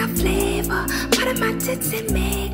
got flavor. Part of my tits and makeup.